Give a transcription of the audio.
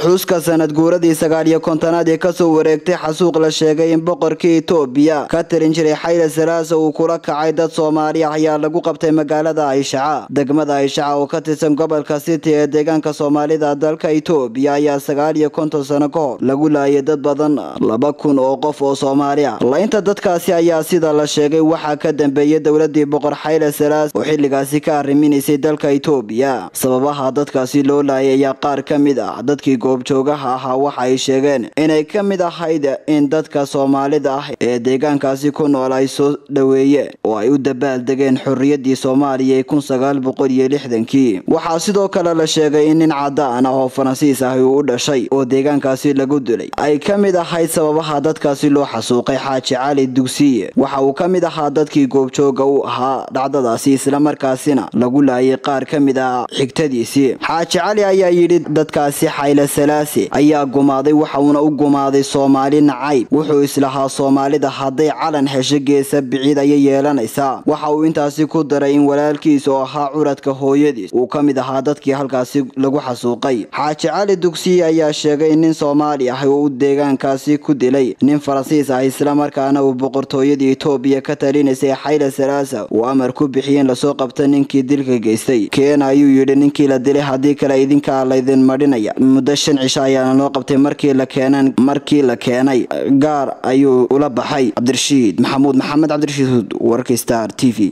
xuska sanad guuradii sagaal iyo kontonaad ee ka soo wareegtay xasuuq la sheegay in boqorkii itoobiya ka tirin jiray xayla salaasa uu kula kacay dad soomaali ah ayaa lagu qabtay magaalada ayshaca degmada ayshaca oo ka tirsan gobolka city ee deegaanka soomaalida dalka itoobiya ayaa sagaal iyo konton sano ka hor lagu laayay dad badan laba kun oo qof oo soomaali ah laynta dadkaasi ayaa sida la sheegay waxaa ka dambeeyay dowladii boqor xayla salaas oo xilligaasi ka arriminaysay dalka itoobiya. Sababaha dadkaasi loo laayay ayaa qaar ka mid ah dadkii goobjoogaha ahaa waxa ay sheegeen inay ka mid ahayd in dadka soomaalida ah ee deegaankaasi ku nool ay soo dhoweeyeen oo ay u dabaaldegeen xorriyadii soomaaliya ee kun sagaal boqol iyo lixdankii. Waxaa sidoo kale la sheegay in nin cadaan ah oo faransiis ah uu u dhashay oo deegaankaasi lagu dilay. Ay ka mid ahayd sababaha dadkaasi loo xasuuqay xaaji cali dugsiye waxa uu ka mid ahaa dadkii goobjooga u ahaa dhacdadaasi islamarkaasina lagu laayay qaar ka mid ah xigtadiisii. Xaaji cali ayaa yidhi dadkaasi xayla salaasi ayaa gumaaday waxauna u gumaaday soomaali nacayb wuxuu islahaa soomaalida hadday calan hesho geesa biciid ayay yeelanaysaa. Waxa uu intaasi ku daray in walaalkiis oo ahaa curadka hooyadiis uu ka mid ahaa dadkii halkaasi lagu xasuuqay. Xaaji cali dugsiye ayaa sheegay in nin soomaali ah uu deegaankaasi ku dilay. Nin faransiis ah islamarkaana uu boqortooyadii itoobiya ka talinaysay xayla salaasa uu amar ku bixiyeen la soo qabta ninkii dilka geystay. Keena ayuu yidhi ninkii la dilay haddii kale idinkaa laydin madhinaya. Muddo shan cisho ayaana loo qabtay markii la keenan markii la keenay gaar ayuu ula baxay cabdirashiid maxamuud maxamed cabdirashiid warka star t v